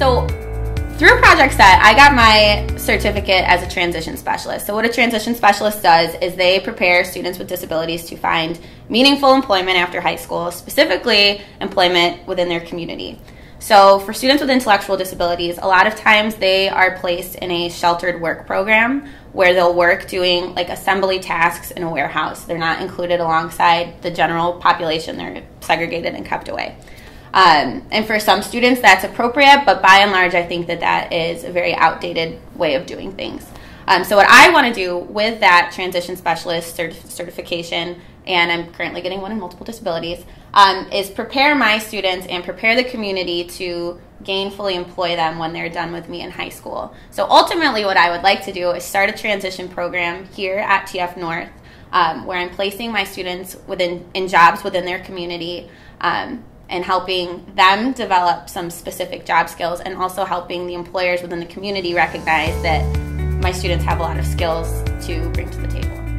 So through Project Set, I got my certificate as a transition specialist. So, what a transition specialist does is they prepare students with disabilities to find meaningful employment after high school, specifically employment within their community. So, for students with intellectual disabilities, a lot of times they are placed in a sheltered work program where they'll work doing like assembly tasks in a warehouse. They're not included alongside the general population, they're segregated and kept away. Um, and for some students, that's appropriate, but by and large, I think that that is a very outdated way of doing things. Um, so, what I want to do with that transition specialist cert- certification, and I'm currently getting one in multiple disabilities, um, is prepare my students and prepare the community to gainfully employ them when they're done with me in high school. So, ultimately, what I would like to do is start a transition program here at TF North. Um, where I'm placing my students within in jobs within their community, um, and helping them develop some specific job skills and also helping the employers within the community recognize that my students have a lot of skills to bring to the table.